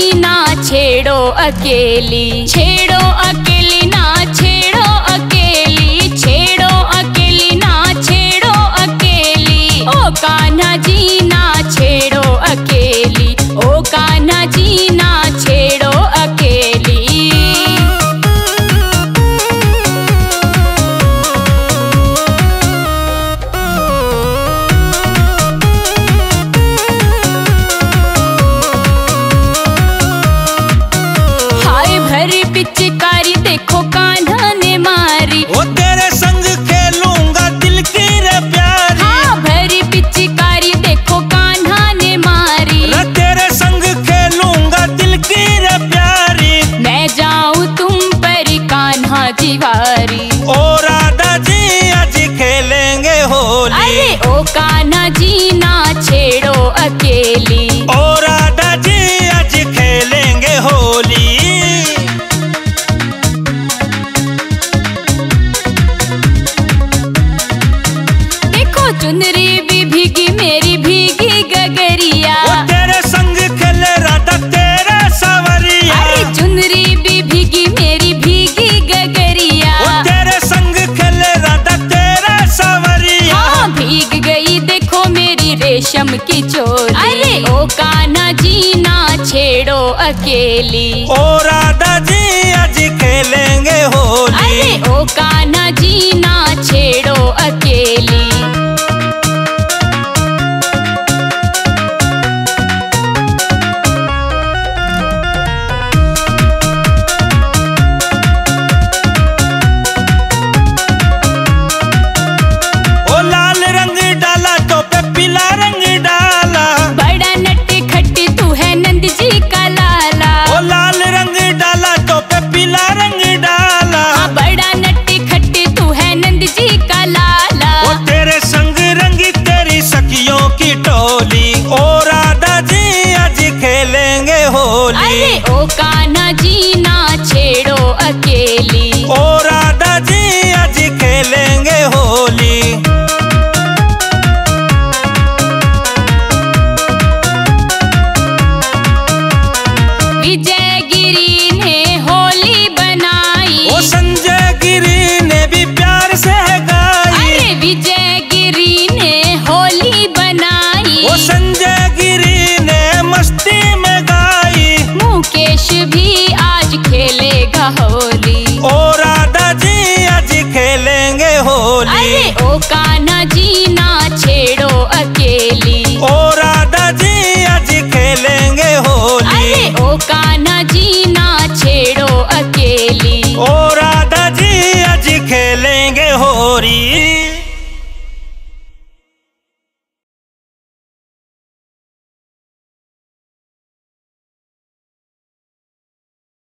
ना छेड़ो अकेली। छेड़ो अकेली ना का न जीना छेड़ो अकेली। और राधा जी आज खेलेंगे होली। देखो चुनरी रेशम की चोरी अरे। ओ काना जी ना छेड़ो अकेली। ओ राधा जी आज खेलेंगे होली। अरे ओ काना जी ना होली। ओ राधा जी आज खेलेंगे होली। ओ कान्हा जी।